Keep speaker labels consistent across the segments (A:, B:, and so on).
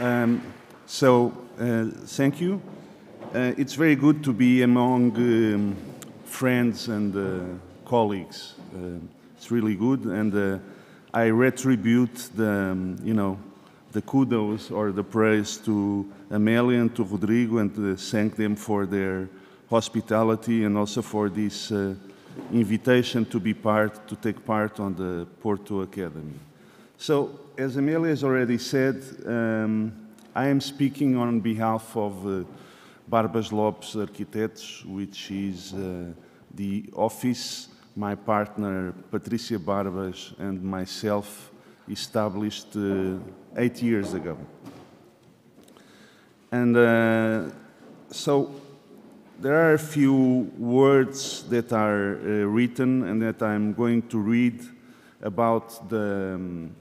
A: Um, so, uh, thank you. Uh, it's very good to be among um, friends and uh, colleagues. It's really good, and I retribute the, um, you know, the kudos or the praise to Amelia and to Rodrigo, and to thank them for their hospitality and also for this uh, invitation to be part, to take part on the Porto Academy. So, as Amelia has already said, um, I am speaking on behalf of uh, Barbas Lopes Architects, which is uh, the office my partner Patricia Barbas and myself established uh, eight years ago. And uh, so there are a few words that are uh, written and that I'm going to read about the, um,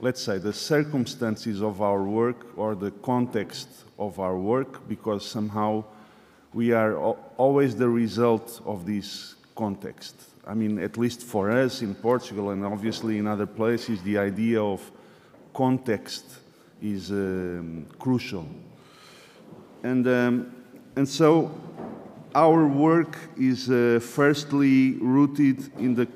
A: let's say, the circumstances of our work or the context of our work, because somehow we are always the result of this context. I mean, at least for us in Portugal and obviously in other places, the idea of context is um, crucial. And, um, and so our work is uh, firstly rooted in the,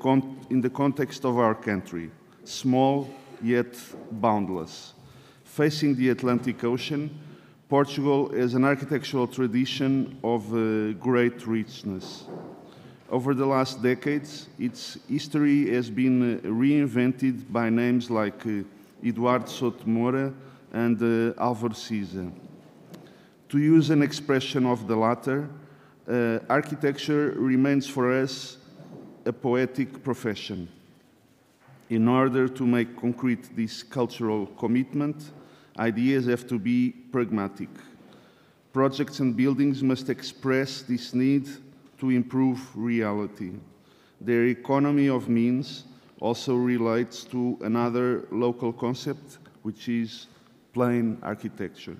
A: in the context of our country, small yet boundless. Facing the Atlantic Ocean, Portugal has an architectural tradition of uh, great richness. Over the last decades, its history has been uh, reinvented by names like uh, Eduardo Souto and uh, Álvaro Siza. To use an expression of the latter, uh, architecture remains for us a poetic profession. In order to make concrete this cultural commitment, ideas have to be pragmatic. Projects and buildings must express this need to improve reality. Their economy of means also relates to another local concept, which is plain architecture.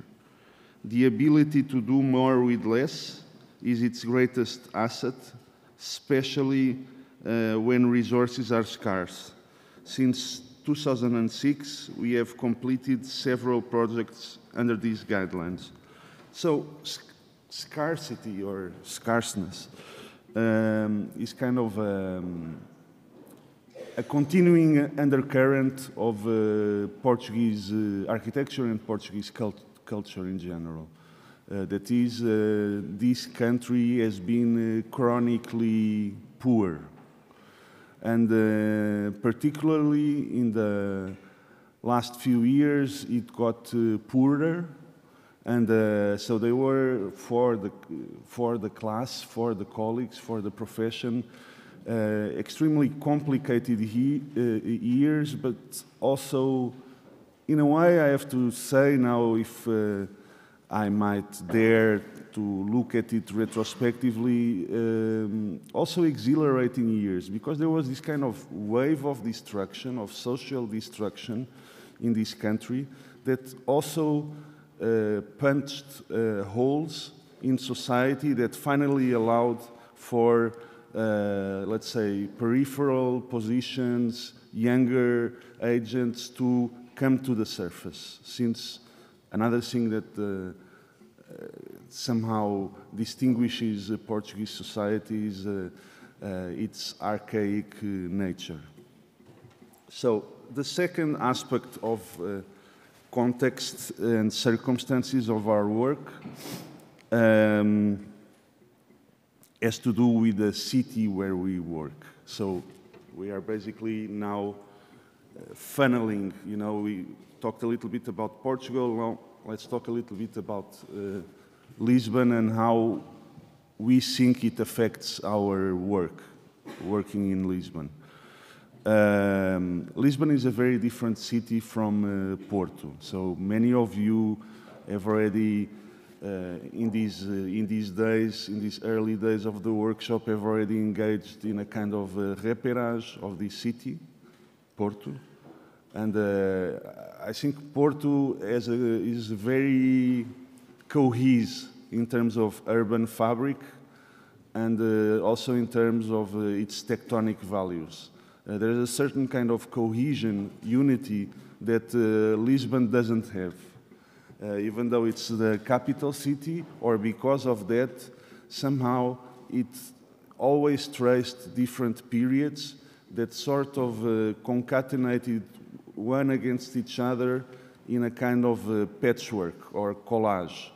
A: The ability to do more with less is its greatest asset, especially uh, when resources are scarce. Since 2006, we have completed several projects under these guidelines. So, sc scarcity or scarceness um, is kind of um, a continuing undercurrent of uh, Portuguese uh, architecture and Portuguese cult culture in general. Uh, that is, uh, this country has been uh, chronically poor. And particularly in the last few years, it got poorer. And uh, so they were for the, for the class, for the colleagues, for the profession, uh, extremely complicated he, uh, years, but also, in a way, I have to say now, if I might dare to look at it retrospectively, um, also exhilarating years, because there was this kind of wave of destruction, of social destruction in this country that also uh, punched uh, holes in society that finally allowed for, uh, let's say, peripheral positions, younger agents to come to the surface, since Another thing that uh, somehow distinguishes Portuguese society's is uh, its archaic nature. So the second aspect of context and circumstances of our work um, has to do with the city where we work. So we are basically now uh, funneling, you know, we talked a little bit about Portugal. Let's talk a little bit about uh, Lisbon and how we think it affects our work, working in Lisbon. Um, Lisbon is a very different city from uh, Porto. So many of you have already, uh, in, these, uh, in these days, in these early days of the workshop, have already engaged in a kind of uh, repérage of this city, Porto. And uh, I think Porto a, is very cohesive in terms of urban fabric and uh, also in terms of uh, its tectonic values. Uh, there is a certain kind of cohesion, unity that uh, Lisbon doesn't have. uh, even though it's the capital city, or because of that, somehow it always traced different periods that sort of uh, concatenated one against each other in a kind of patchwork or collage.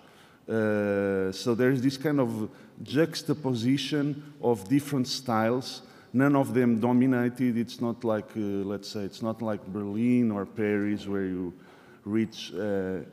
A: Uh, so there's this kind of juxtaposition of different styles. None of them dominated. It's not like, uh, let's say, it's not like Berlin or Paris where you reach a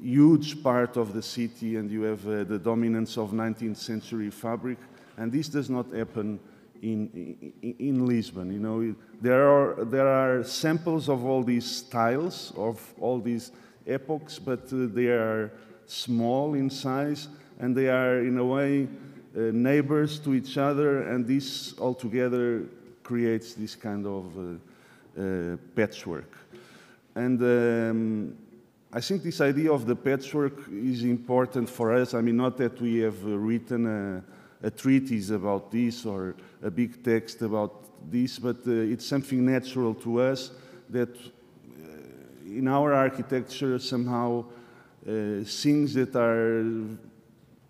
A: huge part of the city and you have uh, the dominance of 19th century fabric. And this does not happen in, in, in, Lisbon. You know, there are, there are samples of all these styles, of all these epochs, but uh, they are small in size and they are, in a way, uh, neighbors to each other, and this altogether creates this kind of uh, uh, patchwork. And um, I think this idea of the patchwork is important for us. I mean, not that we have written a, a treatise about this or a big text about this, but uh, it's something natural to us that uh, in our architecture somehow uh, things that are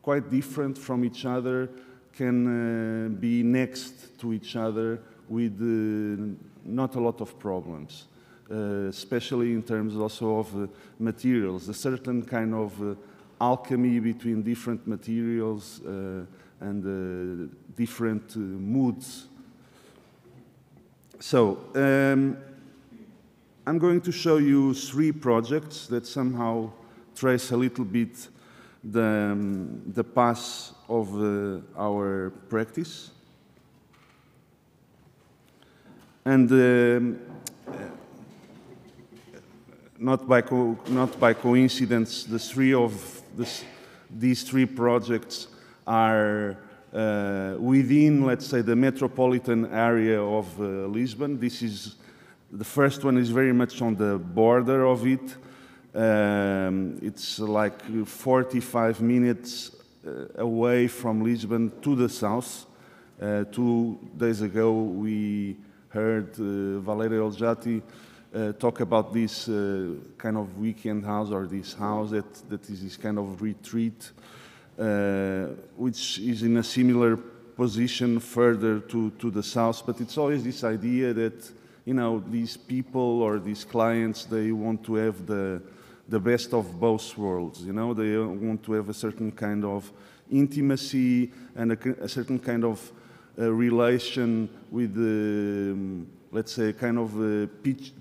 A: quite different from each other can uh, be next to each other with uh, not a lot of problems, uh, especially in terms also of uh, materials, a certain kind of uh, alchemy between different materials and different moods. So, um, I'm going to show you three projects that somehow trace a little bit the, um, the path of uh, our practice. And um, not, by not by coincidence, the three of this, these three projects are uh, within, let's say, the metropolitan area of uh, Lisbon. This is the first one is very much on the border of it, um, it's like 45 minutes uh, away from Lisbon to the south. Uh, two days ago, we heard uh, Valerio Olgiati uh, talk about this uh, kind of weekend house or this house that, that is this kind of retreat, uh, which is in a similar position further to, to the south. But it's always this idea that, you know, these people or these clients, they want to have the the best of both worlds. You know, they want to have a certain kind of intimacy and a, a certain kind of uh, relation with the, um, let's say, kind of a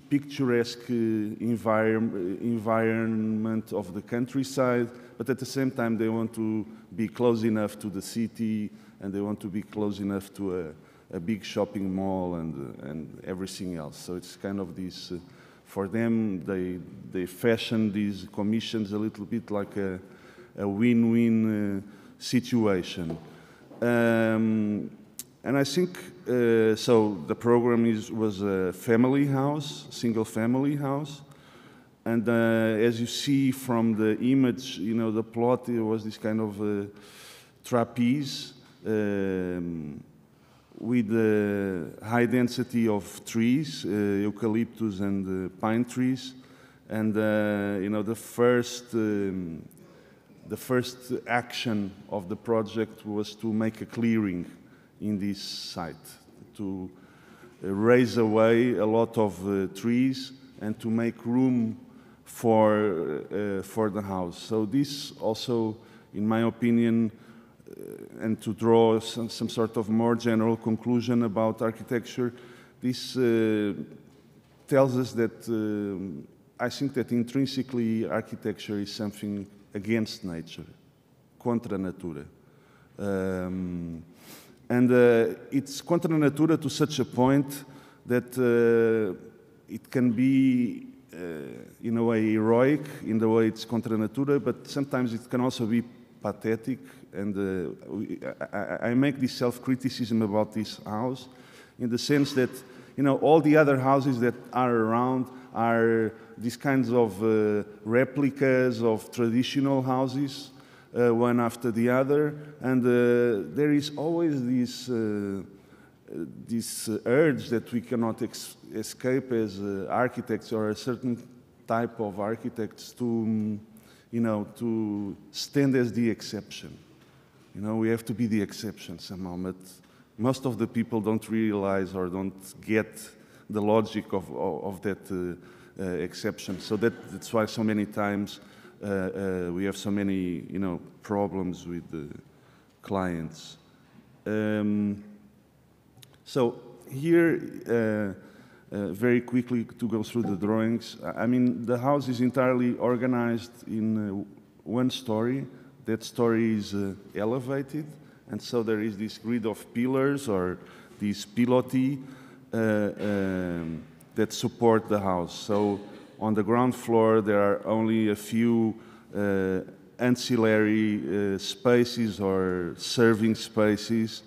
A: picturesque uh, envir environment of the countryside, but at the same time they want to be close enough to the city and they want to be close enough to a, a big shopping mall and, uh, and everything else. So it's kind of this uh, for them, they, they fashion these commissions a little bit like a, a win-win uh, situation. Um, and I think, uh, so the program is, was a family house, single family house. And uh, as you see from the image, you know, the plot was this kind of uh, trapeze. Um, with the high density of trees, uh, eucalyptus and uh, pine trees. And, uh, you know, the first, um, the first action of the project was to make a clearing in this site, to raise away a lot of uh, trees and to make room for, uh, for the house. So this also, in my opinion, and to draw some, some, sort of more general conclusion about architecture, this uh, tells us that uh, I think that intrinsically architecture is something against nature, contra natura. Um, and uh, it's contra natura to such a point that uh, it can be, uh, in a way, heroic in the way it's contra natura, but sometimes it can also be pathetic and uh, I, I, make this self-criticism about this house in the sense that, you know, all the other houses that are around are these kinds of uh, replicas of traditional houses, uh, one after the other, and uh, there is always this, uh, this urge that we cannot escape as uh, architects or a certain type of architects to um, you know, to stand as the exception. You know, we have to be the exception somehow, but most of the people don't realize or don't get the logic of, of, of that uh, uh, exception. So that, that's why so many times uh, uh we have so many, you know, problems with the clients. Um, so here, uh, uh, very quickly to go through the drawings. I mean, the house is entirely organized in one story that story is uh, elevated, and so there is this grid of pillars or these pilotis uh, um, that support the house. So on the ground floor, there are only a few uh, ancillary uh, spaces or serving spaces,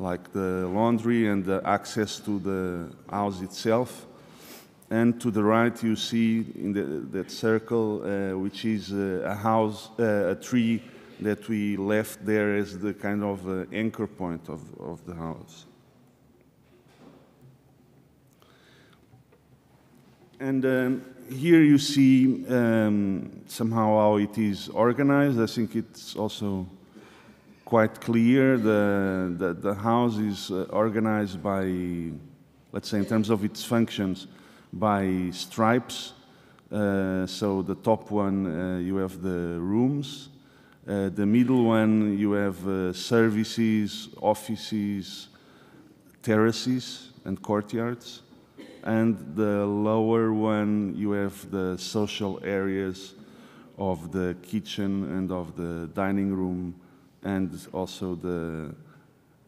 A: like the laundry and the access to the house itself. And to the right, you see in the, that circle, uh, which is uh, a house, uh, a tree that we left there as the kind of uh, anchor point of, of the house. And um, here you see um, somehow how it is organized. I think it's also quite clear. The, the, the house is uh, organized by, let's say, in terms of its functions, by stripes. Uh, so the top one, uh, you have the rooms, uh, the middle one, you have uh, services, offices, terraces, and courtyards. And the lower one, you have the social areas of the kitchen and of the dining room, and also the,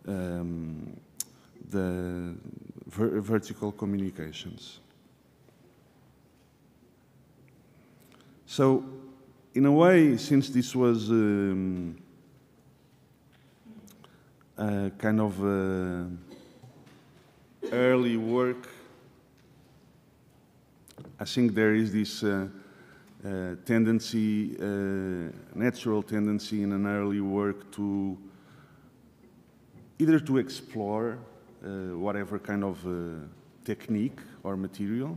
A: um, the ver vertical communications. So in a way, since this was um, kind of uh, early work, I think there is this uh, uh, tendency, uh, natural tendency in an early work to either to explore uh, whatever kind of technique or material,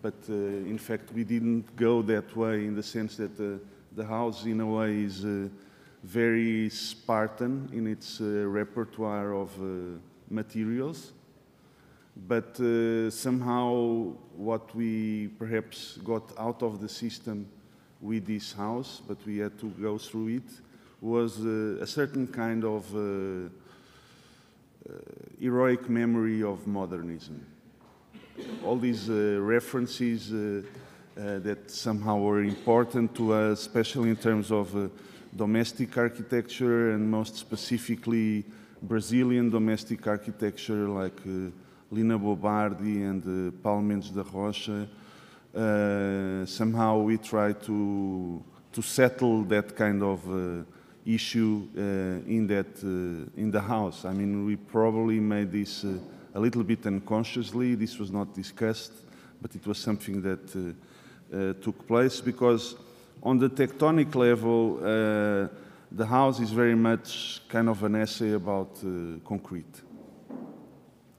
A: but uh, in fact we didn't go that way in the sense that uh, the house in a way is uh, very Spartan in its repertoire of materials but uh, somehow what we perhaps got out of the system with this house, but we had to go through it, was uh, a certain kind of uh, heroic memory of modernism. All these uh, references uh, uh, that somehow were important to us, especially in terms of domestic architecture and most specifically Brazilian domestic architecture like Lina Bo Bardi and uh, Paulo Mendes da Rocha. Uh, somehow we try to, to settle that kind of uh, issue in, that, in the house. I mean, we probably made this a little bit unconsciously. This was not discussed, but it was something that uh, uh, took place because on the tectonic level, uh, the house is very much kind of an essay about uh, concrete.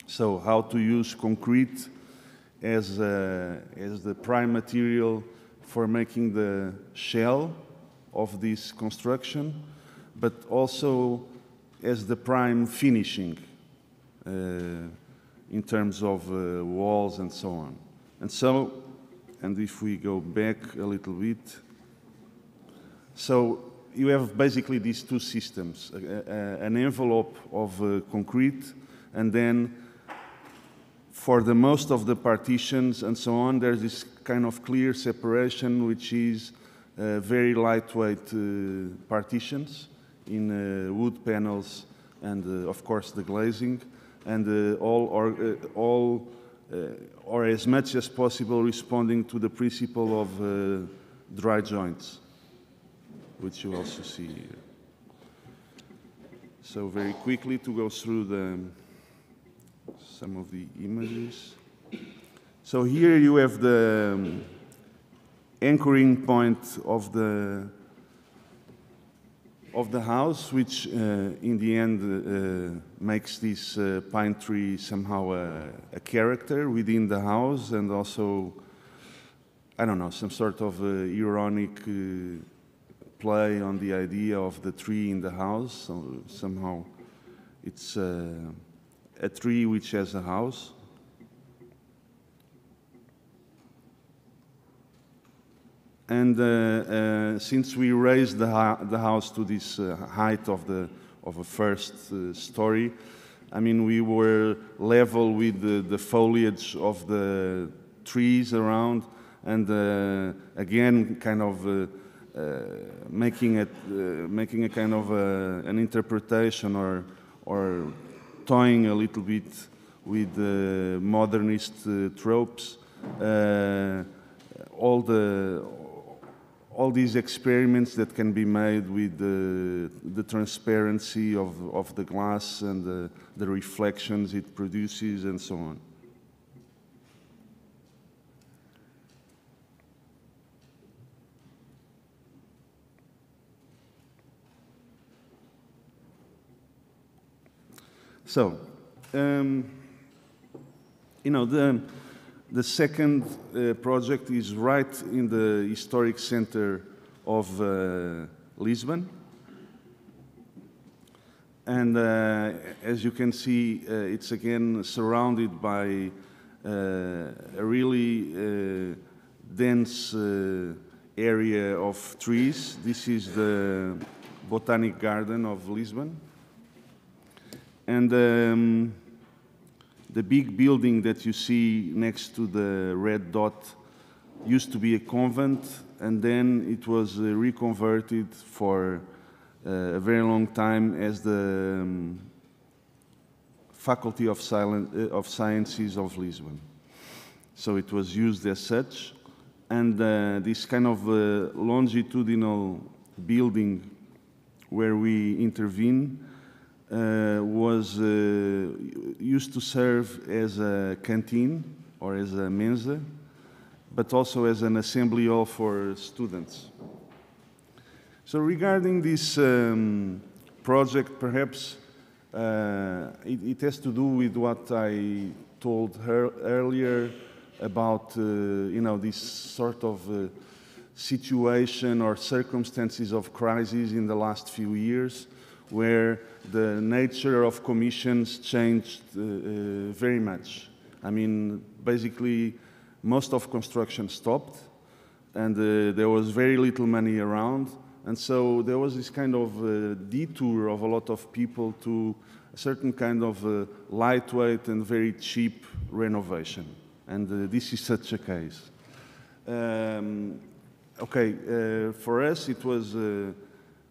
A: So how to use concrete as, uh, as the prime material for making the shell of this construction, but also as the prime finishing. Uh, in terms of uh, walls and so on. And so, and if we go back a little bit, so you have basically these two systems, an envelope of uh, concrete, and then for the most of the partitions and so on, there's this kind of clear separation, which is uh, very lightweight uh, partitions in uh, wood panels and, uh, of course, the glazing and uh, all, or, uh, all or as much as possible responding to the principle of dry joints, which you also see here. So very quickly to go through the, some of the images. So here you have the um, anchoring point of the of the house, which uh, in the end uh, makes this uh, pine tree somehow a, a, character within the house and also, I don't know, some sort of ironic play on the idea of the tree in the house. So somehow it's uh, a tree which has a house. And uh, uh, since we raised the, the, house to this uh, height of the of a first uh, story, I mean we were level with the, the foliage of the trees around, and uh, again kind of uh, making it making a kind of an interpretation or or toying a little bit with modernist uh, tropes. Uh, all the all these experiments that can be made with the, the transparency of, of the glass and the, the reflections it produces and so on. So, um, you know, the, the second uh, project is right in the historic center of uh, Lisbon. And uh, as you can see, uh, it's again surrounded by uh, a really uh, dense area of trees. This is the Botanic Garden of Lisbon. And um, the big building that you see next to the red dot used to be a convent, and then it was uh, reconverted for uh, a very long time as the um, Faculty of, Silent, uh, of, Sciences of Lisbon. So it was used as such, and uh, this kind of uh, longitudinal building where we intervene was uh, used to serve as a canteen or as a mensa, but also as an assembly hall for students. So regarding this um, project, perhaps uh, it, it, has to do with what I told her earlier about, uh, you know, this sort of uh, situation or circumstances of crisis in the last few years where the nature of commissions changed uh, uh, very much. I mean, basically, most of construction stopped, and uh, there was very little money around, and so there was this kind of uh, detour of a lot of people to a certain kind of uh, lightweight and very cheap renovation, and uh, this is such a case. Um, okay, for us it was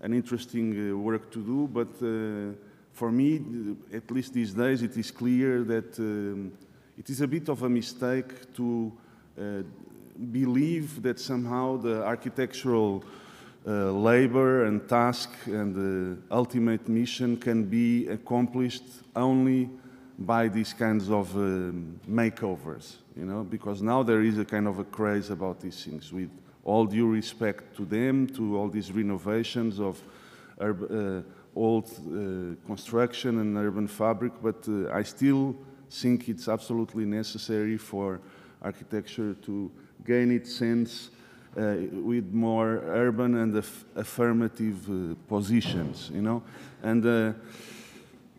A: an interesting uh, work to do, but uh, for me, at least these days, it is clear that um, it is a bit of a mistake to uh, believe that somehow the architectural uh, labor and task and the ultimate mission can be accomplished only by these kinds of um, makeovers, you know, because now there is a kind of a craze about these things with all due respect to them, to all these renovations of uh, old uh, construction and urban fabric, but uh, I still think it's absolutely necessary for architecture to gain its sense uh, with more urban and aff affirmative uh, positions, you know. And uh,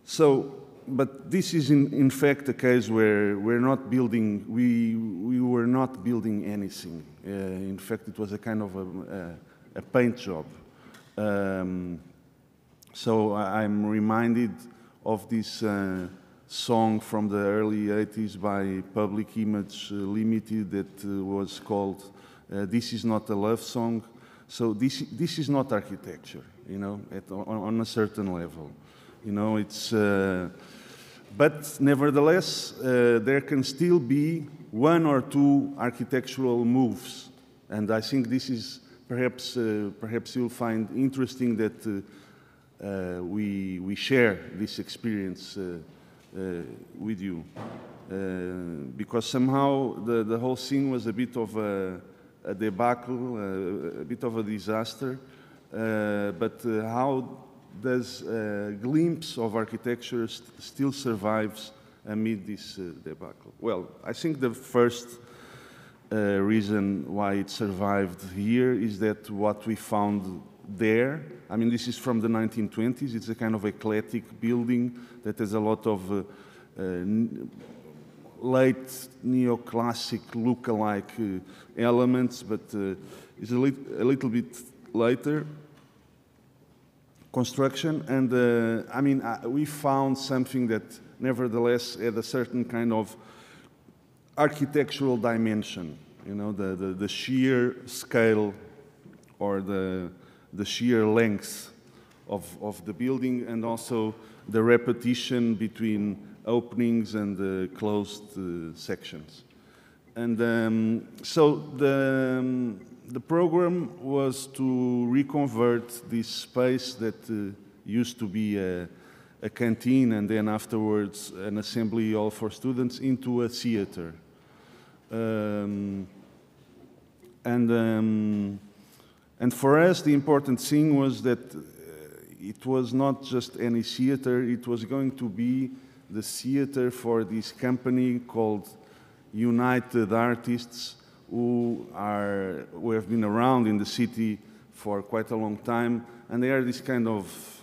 A: so but this is in, in fact a case where we're not building, we, we were not building anything. Uh, in fact, it was a kind of a, a, paint job. Um, so I'm reminded of this uh, song from the early 80s by Public Image uh, Limited that was called This is Not a Love Song. So this, this is not architecture, you know, at, on, on a certain level. You know, it's uh, but nevertheless, uh, there can still be one or two architectural moves. And I think this is perhaps, uh, perhaps you'll find interesting that uh, uh we, we share this experience uh, uh, with you. because somehow the, the whole thing was a bit of a, a debacle, a bit of a disaster. but how does a glimpse of architecture st still survives amid this uh, debacle? Well, I think the first uh, reason why it survived here is that what we found there. I mean, this is from the 1920s. It's a kind of eclectic building that has a lot of uh, late neoclassic look-alike uh, elements, but uh, it's a, a, little bit later construction. And uh, I mean, we found something that nevertheless had a certain kind of architectural dimension, you know, the, the, the sheer scale or the, the sheer length of, of the building and also the repetition between openings and uh, closed uh, sections. And um, so the, um, the program was to reconvert this space that uh, used to be a, a, canteen and then afterwards an assembly hall for students into a theater. Um, and, um, and for us, the important thing was that uh, it was not just any theater, it was going to be the theater for this company called United Artists, who, are, who have been around in the city for quite a long time, and they are this kind of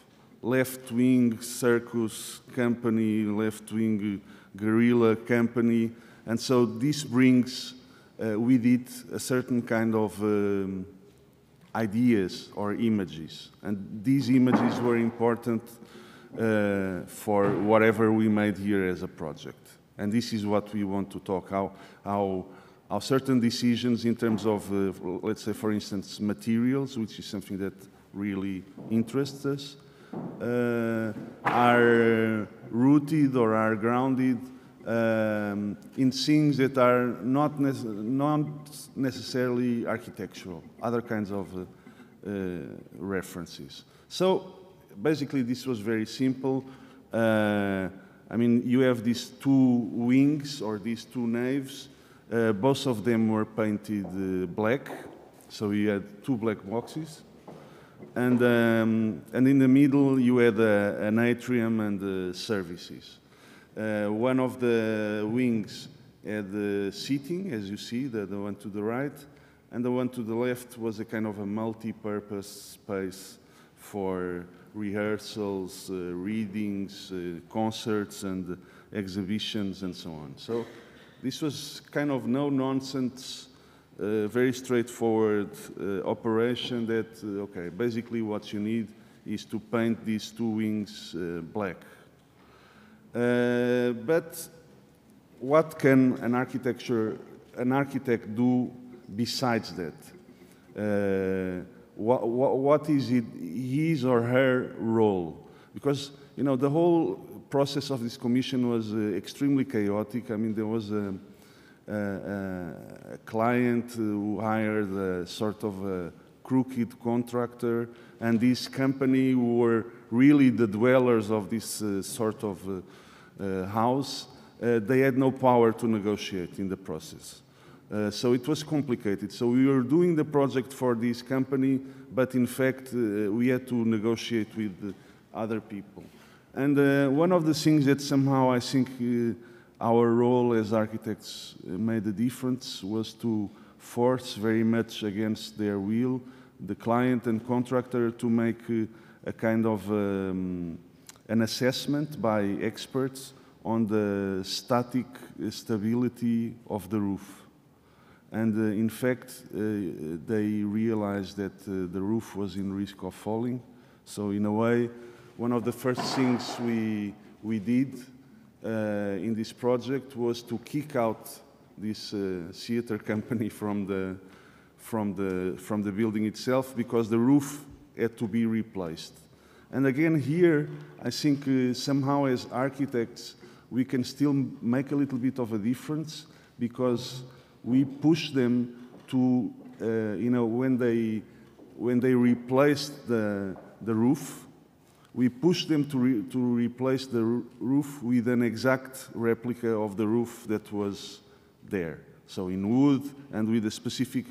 A: left-wing circus company, left-wing guerrilla company, and so this brings uh, with it a certain kind of um, ideas or images, and these images were important uh, for whatever we made here as a project. And this is what we want to talk, how, how, how certain decisions in terms of, uh, let's say, for instance, materials, which is something that really interests us, are rooted or are grounded um, in things that are not, not, necessarily architectural, other kinds of uh, uh, references. So basically this was very simple. Uh, I mean, you have these two wings or these two naves. Uh, both of them were painted uh, black, so you had two black boxes. And, um, and in the middle, you had uh, an atrium and services. Uh, one of the wings had the seating, as you see, the, the one to the right, and the one to the left was a kind of a multi-purpose space for rehearsals, uh, readings, uh, concerts, and exhibitions, and so on. So this was kind of no-nonsense, uh, very straightforward uh, operation that, uh, okay, basically what you need is to paint these two wings uh, black. but what can an architecture, an architect do besides that? what, what, what is it, his or her role? Because, you know, the whole process of this commission was uh, extremely chaotic. I mean, there was a, a, client who hired a sort of a crooked contractor, and this company were really the dwellers of this uh, sort of uh, uh house, they had no power to negotiate in the process. Uh, so it was complicated. So we were doing the project for this company, but in fact, uh, we had to negotiate with other people. And uh, one of the things that somehow I think our role as architects uh, made a difference was to force very much against their will the client and contractor to make a kind of um, an assessment by experts on the static stability of the roof. And uh, in fact, uh, they realized that uh, the roof was in risk of falling. So in a way, one of the first things we, we did in this project was to kick out this theater company from the, from, the, from the building itself because the roof had to be replaced. And again, here, I think uh, somehow as architects, we can still make a little bit of a difference because we push them to, uh, you know, when they, when they replaced the, the roof, we pushed them to, re to replace the roof with an exact replica of the roof that was there. So in wood and with a specific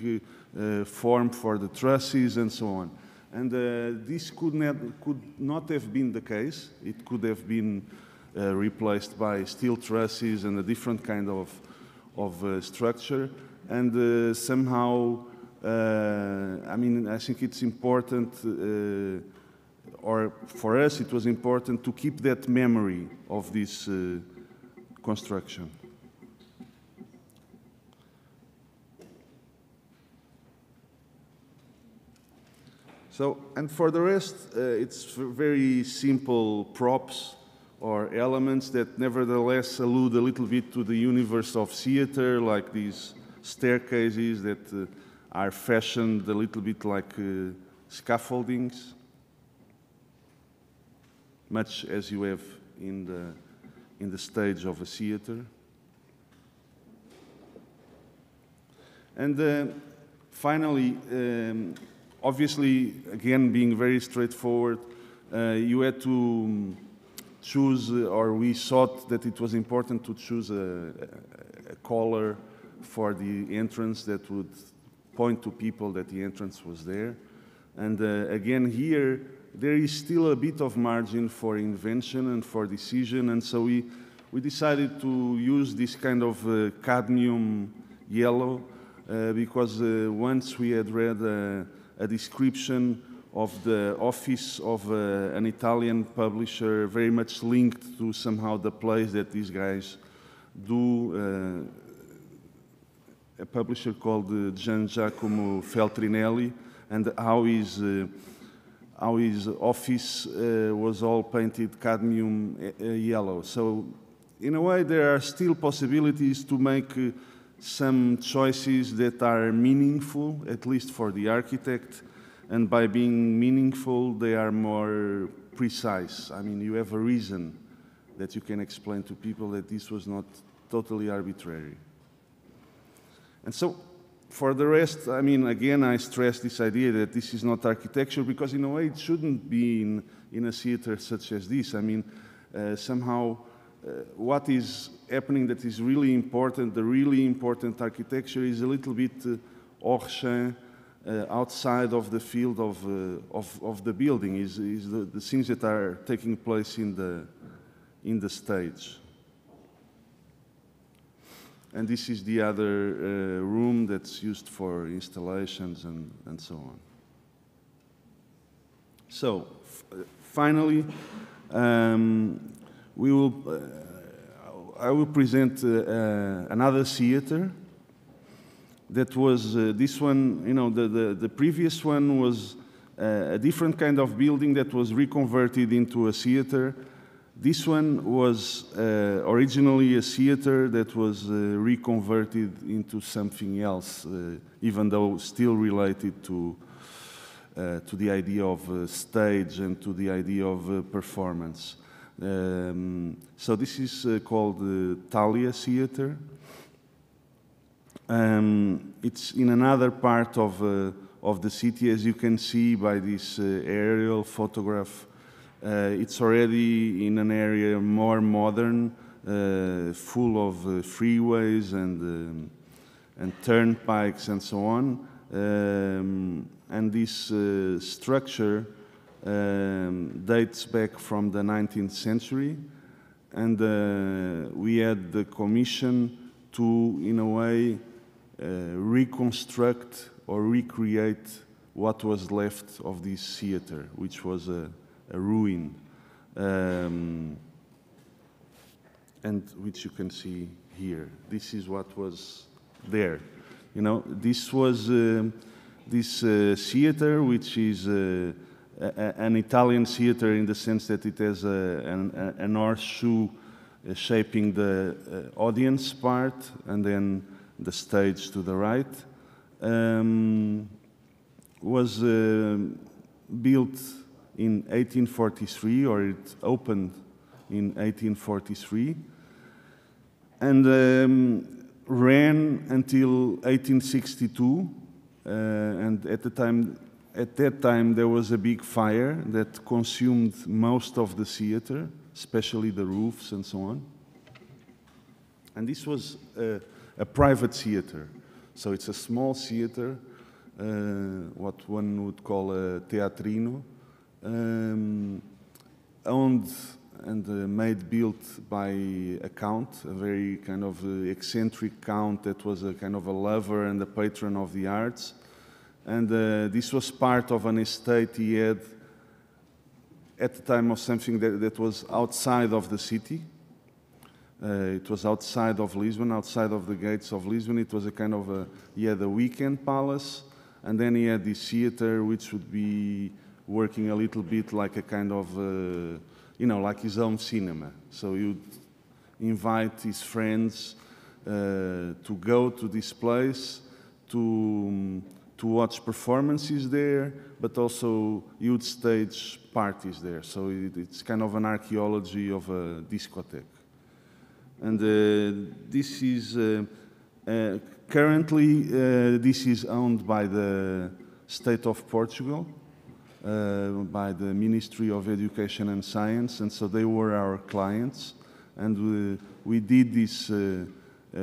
A: uh, form for the trusses and so on. And uh, this could not, could not have been the case. It could have been uh, replaced by steel trusses and a different kind of of uh, structure, and uh, somehow Uh, I mean, I think it's important, uh, or for us, it was important to keep that memory of this uh, construction. So, and for the rest, uh, it's very simple props or elements that nevertheless allude a little bit to the universe of theater, like these staircases that uh, are fashioned a little bit like uh, scaffoldings, much as you have in the, in the stage of a theater. And uh, finally, um, obviously, again, being very straightforward, uh, you had to choose, uh, or we thought that it was important to choose a, a, a color for the entrance that would point to people that the entrance was there. And uh, again, here, there is still a bit of margin for invention and for decision, and so we, we decided to use this kind of uh, cadmium yellow uh, because uh, once we had read uh, a description of the office of uh, an Italian publisher, very much linked to somehow the plays that these guys do. A publisher called Gian Giacomo Feltrinelli, and how uh, how his office uh, was all painted cadmium uh, yellow. So, in a way, there are still possibilities to make uh, some choices that are meaningful, at least for the architect, and by being meaningful, they are more precise. I mean, you have a reason that you can explain to people that this was not totally arbitrary. And so, for the rest, I mean, again, I stress this idea that this is not architecture because, in a way, it shouldn't be in, in a theater such as this. I mean, uh, somehow, uh, what is happening that is really important, the really important architecture is a little bit uh, hors champ, uh, outside of the field of, uh, of, of, the building, is, is the, the things that are taking place in the, in the stage. And this is the other uh, room that's used for installations and, and so on. So, finally, um, we will, uh, I will present uh, uh, another theater that was, uh, this one, you know, the, the, the previous one was a different kind of building that was reconverted into a theater this one was uh, originally a theater that was uh, reconverted into something else, uh, even though still related to, uh, to the idea of uh, stage and to the idea of uh, performance. Um, so this is called the Thalia Theater. Um, it's in another part of, of the city, as you can see by this aerial photograph it's already in an area more modern, uh, full of uh, freeways and, um, and turnpikes and so on. Um, and this structure um, dates back from the 19th century. And uh, we had the commission to, in a way, uh, reconstruct or recreate what was left of this theater, which was a ruin, um, and which you can see here. This is what was there. You know, this was uh, this uh, theater, which is uh, a, an Italian theater in the sense that it has a, an, an horseshoe uh, shaping the uh, audience part, and then the stage to the right. Um, was uh, built in 1843, or it opened in 1843, and um, ran until 1862. Uh, and at the time, at that time, there was a big fire that consumed most of the theater, especially the roofs and so on. And this was a, a private theater, so it's a small theater, uh, what one would call a teatrino, um, owned and uh, made built by a count, a very kind of uh, eccentric count that was a kind of a lover and a patron of the arts. And uh, this was part of an estate he had at the time of something that, that was outside of the city. Uh, it was outside of Lisbon, outside of the gates of Lisbon. It was a kind of a, he had a weekend palace, and then he had this theater, which would be working a little bit like a kind of, uh, you know, like his own cinema. So you'd invite his friends uh, to go to this place to, um, to watch performances there, but also youth stage parties there. So it, it's kind of an archaeology of a discotheque. And uh, this is uh, uh, currently uh, this is owned by the state of Portugal, by the Ministry of Education and Science, and so they were our clients, and we, we did this uh,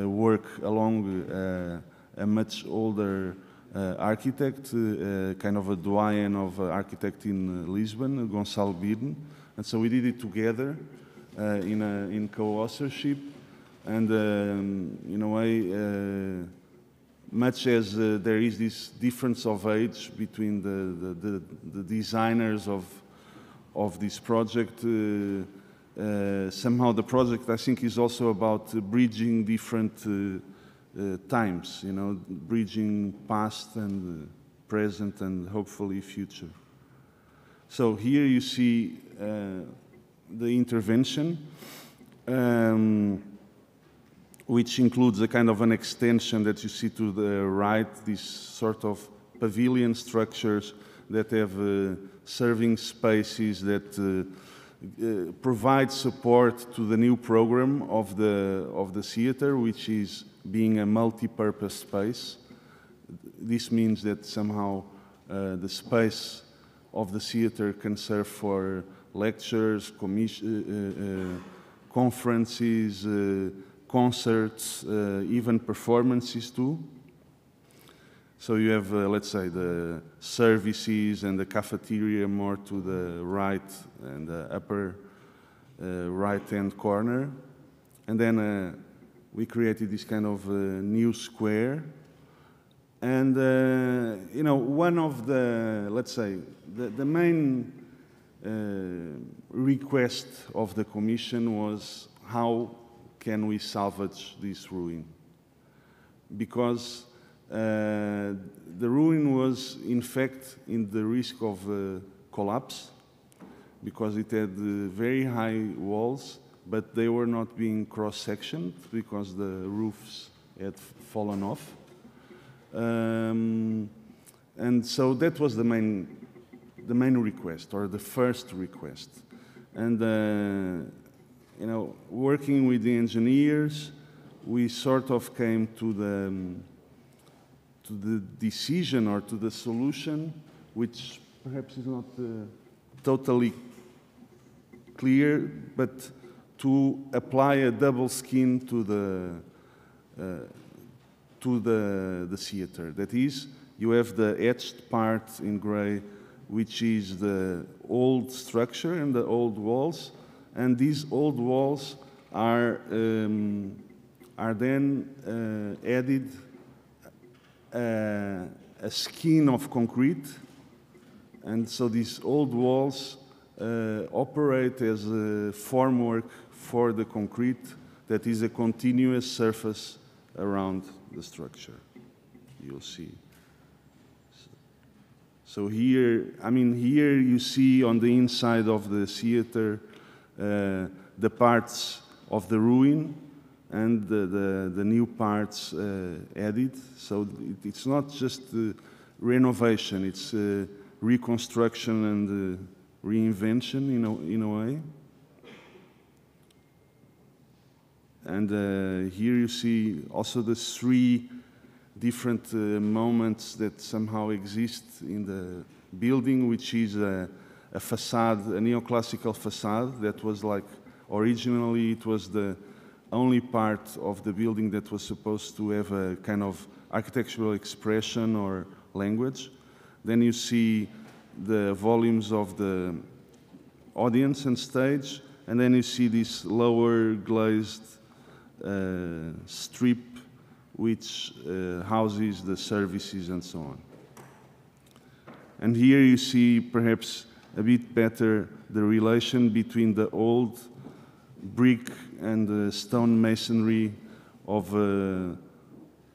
A: work along a much older uh, architect, uh, kind of a doyen of uh, architect in Lisbon, Gonçalo Byrne. And so we did it together in, a, in co-authorship. And um, in a way, much as uh, there is this difference of age between the, the, the, the designers of, of this project, uh, uh, somehow the project I think is also about bridging different uh, times, you know, bridging past and uh, present and hopefully future. So here you see uh, the intervention, um, which includes a kind of an extension that you see to the right, these sort of pavilion structures that have uh, serving spaces that uh, uh, provide support to the new program of the, of the theater, which is being a multi-purpose space. This means that somehow uh, the space of the theater can serve for lectures, uh, uh, conferences, uh, concerts, uh, even performances too. So you have, uh, let's say, the services and the cafeteria more to the right and the upper right-hand corner. And then we created this kind of uh, new square. And, uh, you know, one of the, let's say, the, the main uh, request of the commission was how can we salvage this ruin? Because uh, the ruin was, in fact, in the risk of uh, collapse because it had uh, very high walls but they were not being cross-sectioned because the roofs had fallen off. Um, and so that was the main, the main request, or the first request. And, uh, you know, working with the engineers, we sort of came to the, um, to the decision or to the solution, which perhaps is not uh, totally clear, but to apply a double skin to the, uh, to the, the theater. That is, you have the etched part in gray, which is the old structure and the old walls, and these old walls are, um, are then uh, added uh, a skin of concrete, and so these old walls uh, operate as a formwork for the concrete that is a continuous surface around the structure. You'll see. So here, I mean, here you see on the inside of the theater the parts of the ruin and the, the, the new parts uh, added. So it, it's not just uh, renovation, it's uh, reconstruction and uh, reinvention in a, in a way. And uh, here you see also the three different uh, moments that somehow exist in the building, which is a facade, a neoclassical facade that was like, originally it was the only part of the building that was supposed to have a kind of architectural expression or language. Then you see the volumes of the audience and stage, and then you see this lower glazed uh, strip which uh, houses the services and so on. And here you see perhaps a bit better the relation between the old brick and the stone masonry of, uh,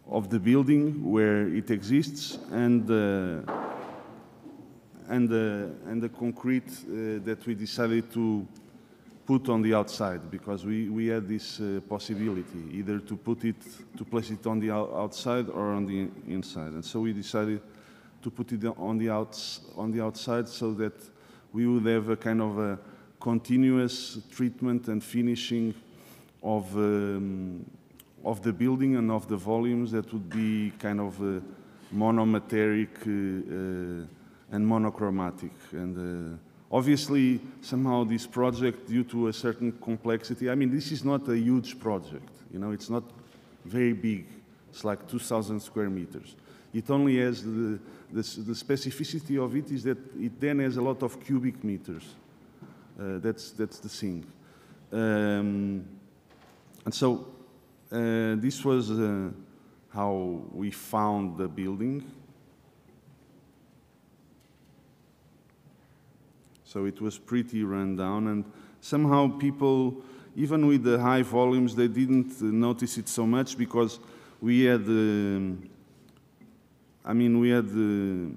A: of the building where it exists and, uh, and, the, and the concrete uh, that we decided to put on the outside because we, we had this uh, possibility either to put it to place it on the outside or on the inside. And so we decided to put it on the outs on the outside so that we would have a kind of a continuous treatment and finishing of um, of the building and of the volumes that would be kind of uh, monomateric uh, uh and monochromatic and uh, Obviously, somehow this project, due to a certain complexity, I mean, this is not a huge project, you know, it's not very big. It's like 2,000 square meters. It only has the, the, the, specificity of it is that it then has a lot of cubic meters. Uh, that's, that's the thing. Um, and so uh, this was uh, how we found the building. So it was pretty run down, and somehow people, even with the high volumes, they didn't notice it so much because we had, uh, I mean, we had uh,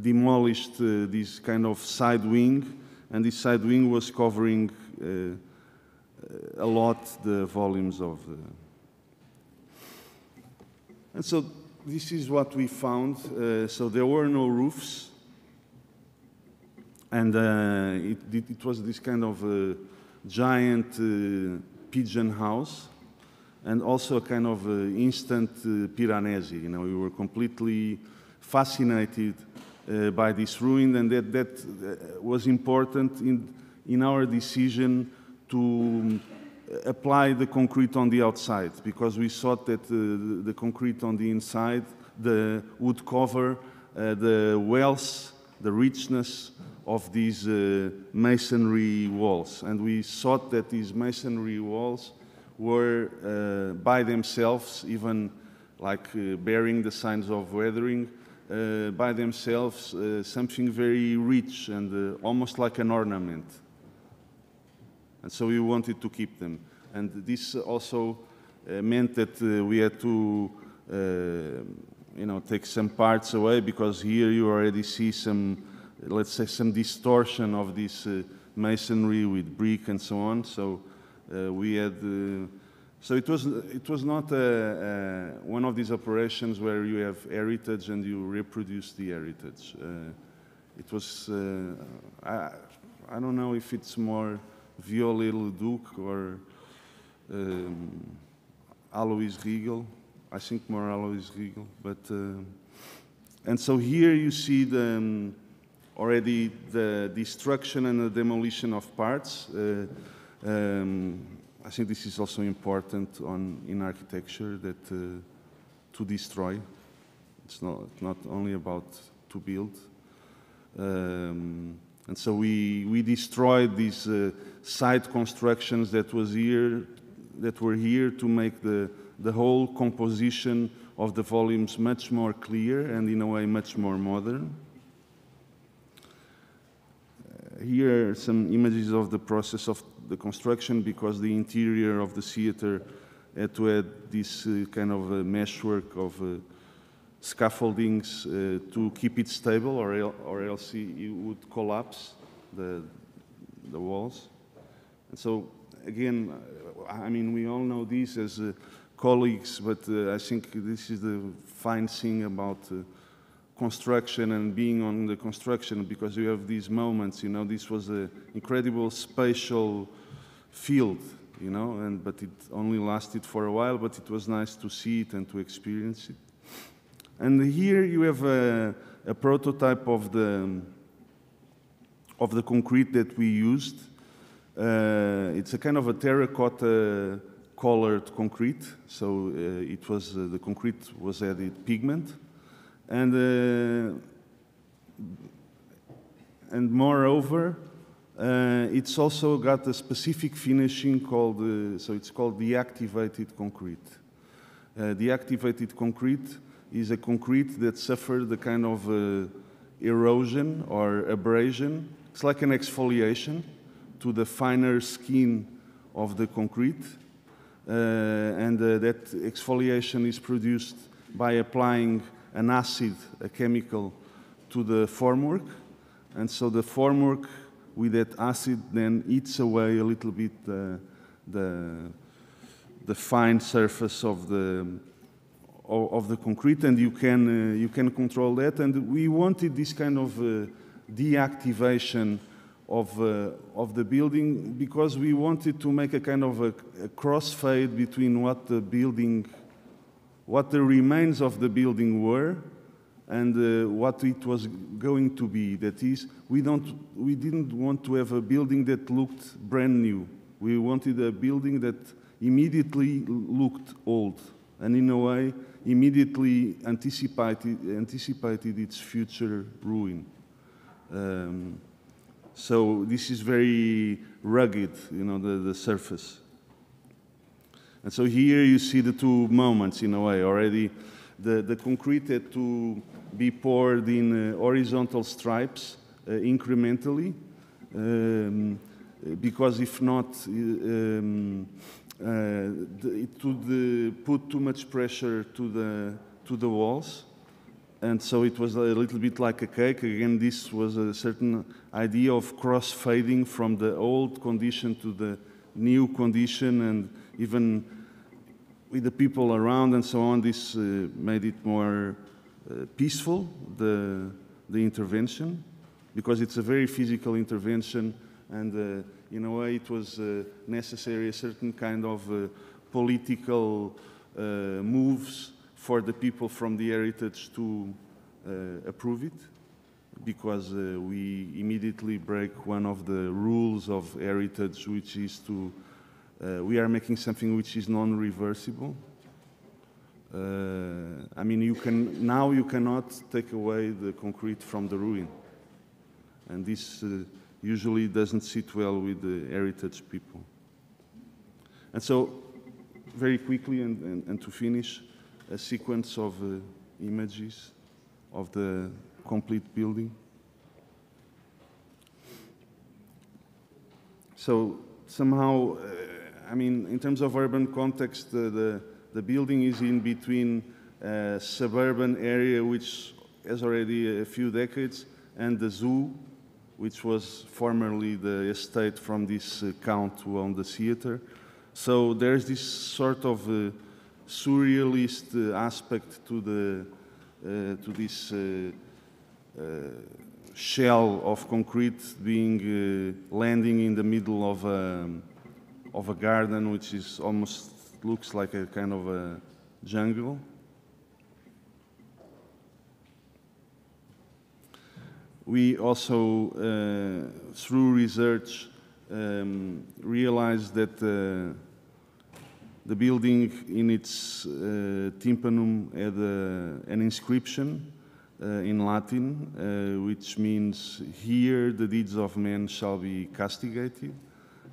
A: demolished uh, this kind of side wing, and this side wing was covering uh, a lot the volumes of. The... And so this is what we found. Uh, so there were no roofs. And uh, it, it, was this kind of uh, giant pigeon house and also a kind of instant Piranesi. You know, we were completely fascinated uh, by this ruin, and that, that uh, was important in, in our decision to apply the concrete on the outside, because we thought that uh, the, concrete on the inside the, would cover the wealth, the richness of these uh, masonry walls. And we thought that these masonry walls were uh, by themselves, even like uh, bearing the signs of weathering, uh, by themselves something very rich and almost like an ornament. And so we wanted to keep them. And this also meant that we had to you know, take some parts away because here you already see some let's say, some distortion of this uh, masonry with brick and so on. So we had, uh, so it was, it was not one of these operations where you have heritage and you reproduce the heritage. it was, I, I don't know if it's more Viollet-le-Duc or um, Alois Riegl. I think more Alois Riegl. But, uh, and so here you see the, um, already the destruction and the demolition of parts. Uh, um, I think this is also important on, in architecture that uh, to destroy. It's not, not only about to build. Um, and so we, we destroyed these uh, side constructions that was here, that were here to make the, the whole composition of the volumes much more clear and in a way much more modern here are some images of the process of the construction because the interior of the theater had to add this uh, kind of meshwork of uh, scaffoldings uh, to keep it stable or, el or else it would collapse the, the walls. And so again, uh, I mean, we all know this as uh, colleagues, but I think this is the fine thing about construction and being on the construction because you have these moments, you know, this was an incredible spatial field, you know, and, but it only lasted for a while, but it was nice to see it and to experience it. And here you have a, a prototype of the, of the concrete that we used. Uh, it's a kind of a terracotta colored concrete, so uh, it was, uh, the concrete was added pigment. And, uh, and moreover, uh, it's also got a specific finishing called, uh, so it's called deactivated concrete. Deactivated concrete is a concrete that suffered the kind of uh, erosion or abrasion. It's like an exfoliation to the finer skin of the concrete. Uh, and uh, that exfoliation is produced by applying an acid, a chemical, to the formwork. And so the formwork with that acid then eats away a little bit the, the, the fine surface of the, of, the concrete and you can, uh, you can control that. And we wanted this kind of uh, deactivation of, uh, of the building because we wanted to make a kind of a, a crossfade between what the building, what the remains of the building were and uh, what it was going to be. That is, we, don't, we didn't want to have a building that looked brand new. We wanted a building that immediately looked old and in a way immediately anticipated, anticipated its future ruin. Um, so this is very rugged, you know, the, the surface. And so here you see the two moments in a way already. The, the concrete had to be poured in uh, horizontal stripes uh, incrementally, um, because if not, uh, um, uh, it would uh, put too much pressure to the, to the walls. And so it was a little bit like a cake. Again, this was a certain idea of cross-fading from the old condition to the new condition and even with the people around and so on, this uh, made it more uh, peaceful, the, the intervention, because it's a very physical intervention and uh, in a way it was uh, necessary a certain kind of uh, political uh, moves for the people from the heritage to approve it because we immediately break one of the rules of heritage, which is to, uh, we are making something which is non-reversible. Uh, I mean, you can, now you cannot take away the concrete from the ruin. And this usually doesn't sit well with the heritage people. And so, very quickly, and, and, and to finish, a sequence of uh, images of the complete building. So somehow, uh, I mean, in terms of urban context, uh, the, the building is in between a suburban area, which has already a few decades, and the zoo, which was formerly the estate from this uh, count who owned the theater. So there's this sort of uh, surrealist uh, aspect to the uh, to this uh, uh, shell of concrete being landing in the middle of a, of a garden, which is almost looks like a kind of a jungle. We also, uh, through research, um, realized that uh, the building in its uh, tympanum had an inscription in Latin, which means, here the deeds of men shall be castigated.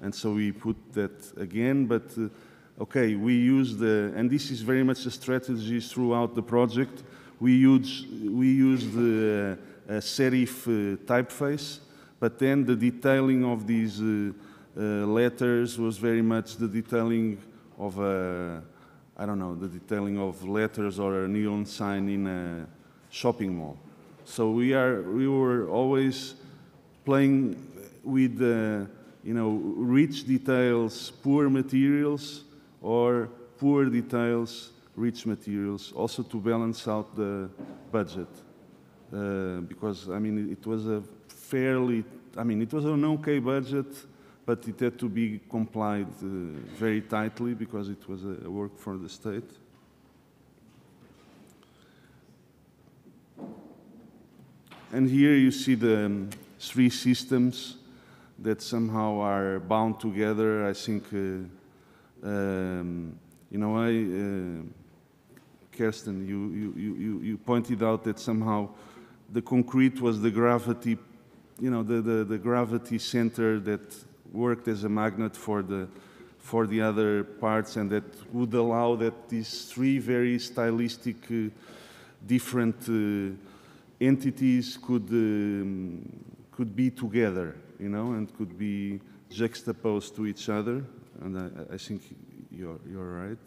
A: And so we put that again, but okay, we use the, and this is very much a strategy throughout the project. We use, we use the uh, serif uh, typeface, but then the detailing of these uh, letters was very much the detailing of a, I don't know, the detailing of letters or a neon sign in a shopping mall. So we are, we were always playing with, uh, you know, rich details, poor materials, or poor details, rich materials, also to balance out the budget. Uh, because, I mean, it was a fairly, I mean, it was an okay budget, but it had to be complied uh, very tightly because it was a work for the state. And here you see the um, three systems that somehow are bound together. I think, uh, um, in a way, uh, Kersten, you, you, you, you pointed out that somehow the concrete was the gravity, you know, the, the, the gravity center that worked as a magnet for the, for the other parts and that would allow that these three very stylistic uh, different uh, entities could, um, could be together, you know, and could be juxtaposed to each other. And I, I think you're, you're right.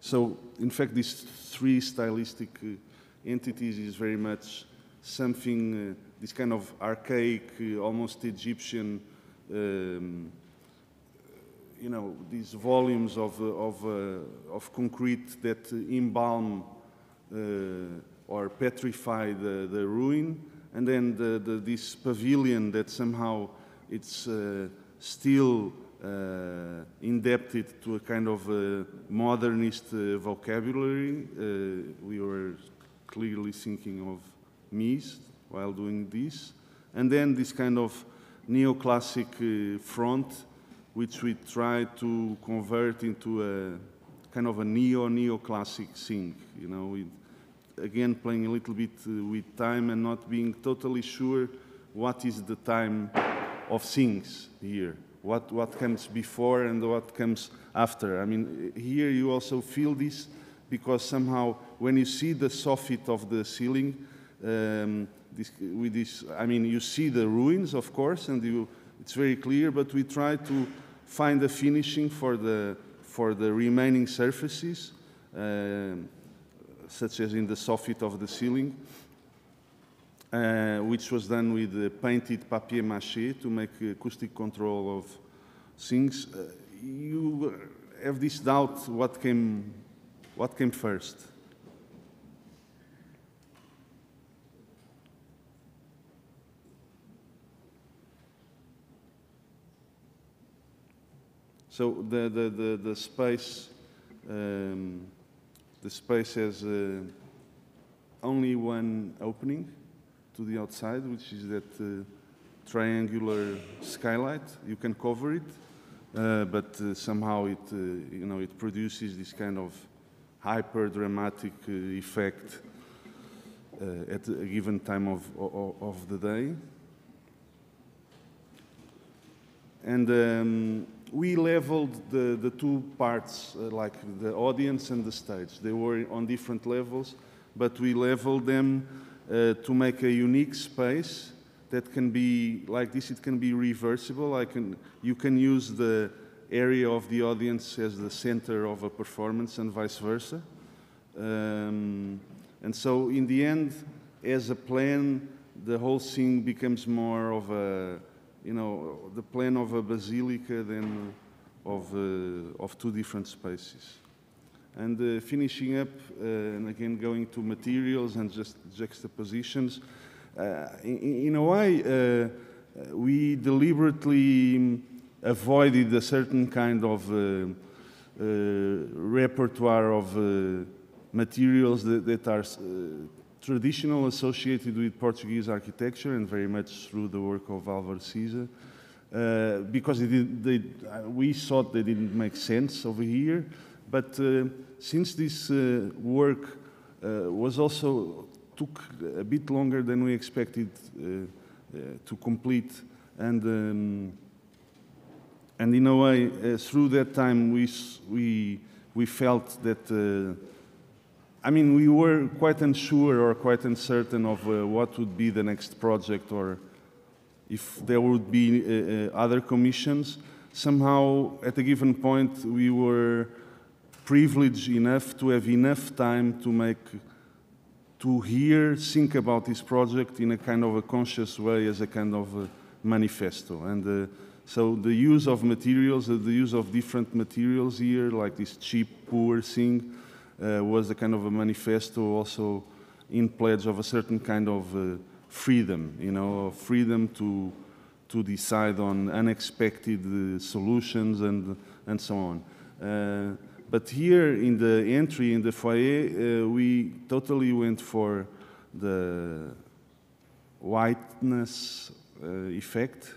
A: So, in fact, these three stylistic uh, entities is very much something, uh, this kind of archaic, uh, almost Egyptian, um, you know, these volumes of, uh, of, uh, of concrete that embalm uh, or petrify the, the ruin, and then the, the, this pavilion that somehow it's still uh, indebted to a kind of modernist uh, vocabulary. we were clearly thinking of Mies while doing this. And then this kind of neoclassic front, which we try to convert into a kind of a neo-neoclassic thing, you know, again playing a little bit uh, with time and not being totally sure what is the time of things here what, what comes before and what comes after. I mean, here you also feel this because somehow when you see the soffit of the ceiling, um, this, with this, I mean, you see the ruins, of course, and you, it's very clear, but we try to find a finishing for the, for the remaining surfaces, uh, such as in the soffit of the ceiling. Uh, which was done with painted papier-mâché to make acoustic control of things. Uh, you have this doubt what came, what came first? So the, the, the, the space, um, the space has uh, only one opening, to the outside, which is that uh, triangular skylight. You can cover it, uh, but uh, somehow it, uh, you know, it produces this kind of hyper dramatic uh, effect at a given time of, of, of the day. And um, we leveled the, the two parts, like the audience and the stage. They were on different levels, but we leveled them uh, to make a unique space that can be like this. It can be reversible. I can, you can use the area of the audience as the center of a performance and vice versa. Um, and so in the end, as a plan, the whole thing becomes more of a, you know, the plan of a basilica then of, uh, of two different spaces. And uh, finishing up, uh, and again going to materials and just juxtapositions, uh, in, in, a way, we deliberately avoided a certain kind of repertoire of materials that, that are traditional associated with Portuguese architecture and very much through the work of Álvaro Siza. Uh, because they, uh, we thought they didn't make sense over here. But uh, since this uh, work uh, was also took a bit longer than we expected to complete, and um, and in a way, through that time, we we we felt that. I mean, we were quite unsure or quite uncertain of uh, what would be the next project or if there would be uh, other commissions. Somehow, at a given point, we were privileged enough to have enough time to make, to hear, think about this project in a kind of a conscious way as a kind of a manifesto. And uh, so the use of materials, uh, the use of different materials here, like this cheap, poor thing, uh, was a kind of a manifesto also in pledge of a certain kind of uh, freedom, you know, freedom to, to decide on unexpected uh, solutions and, and so on. Uh, but here in the entry in the foyer, uh, we totally went for the whiteness uh, effect,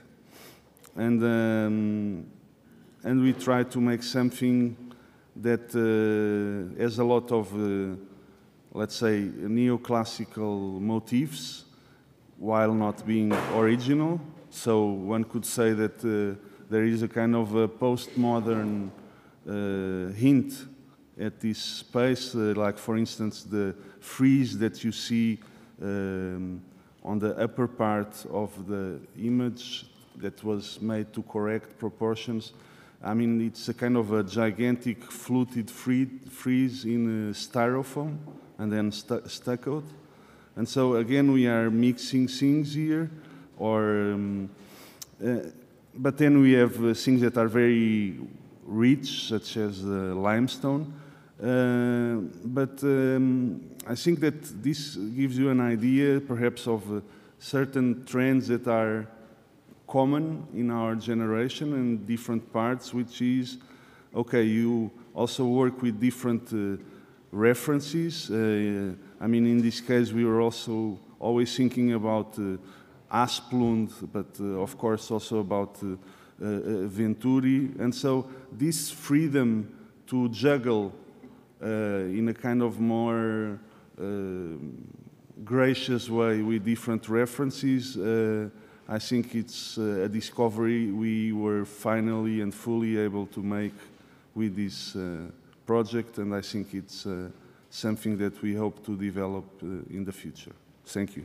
A: and um, and we tried to make something that uh, has a lot of, uh, let's say, neoclassical motifs, while not being original. So one could say that uh, there is a kind of a postmodern uh, hint at this space, uh, like for instance the frieze that you see um, on the upper part of the image that was made to correct proportions. I mean, it's a kind of a gigantic fluted frieze in styrofoam and then stu stuccoed. And so again, we are mixing things here, or um, uh, but then we have uh, things that are very rich, such as uh, limestone. But um, I think that this gives you an idea, perhaps, of uh, certain trends that are common in our generation and different parts, which is, okay, you also work with different uh, references. Uh, I mean, in this case, we were also always thinking about uh, Asplund, but uh, of course also about uh, uh, Venturi. And so this freedom to juggle in a kind of more gracious way with different references, I think it's a discovery we were finally and fully able to make with this project, and I think it's uh, something that we hope to develop uh, in the future. Thank you.